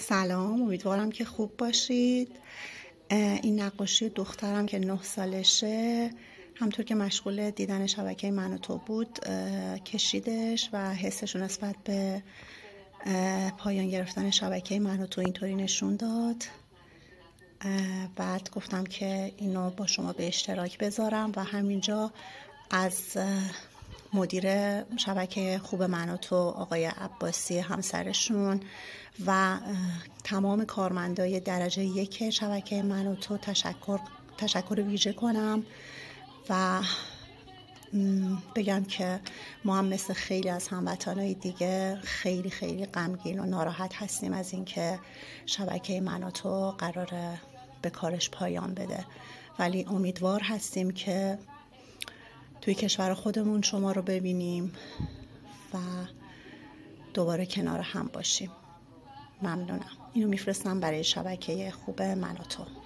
سلام امیدوارم که خوب باشید. این نقاشی دخترم که نه سالشه همطور که مشغول دیدن شبکه من و تو بود کشیدش و حسش نسبت به پایان گرفتن شبکه من و تو اینطوری نشون داد. بعد گفتم که اینو با شما به اشتراک بذارم و همینجا از مدیر شبکه خوب من و تو آقای عباسی همسرشون و تمام کارمندای درجه یک شبکه من و تو تشکر تشکر ویژه کنم و بگم که ما هم مثل خیلی از هموطنهای دیگه خیلی خیلی غمگین و ناراحت هستیم از اینکه شبکه من و تو قراره به کارش پایان بده. ولی امیدوار هستیم که توی کشور خودمون شما رو ببینیم و دوباره کنار هم باشیم. ممنونم. اینو میفرستم برای شبکه خوب من و تو.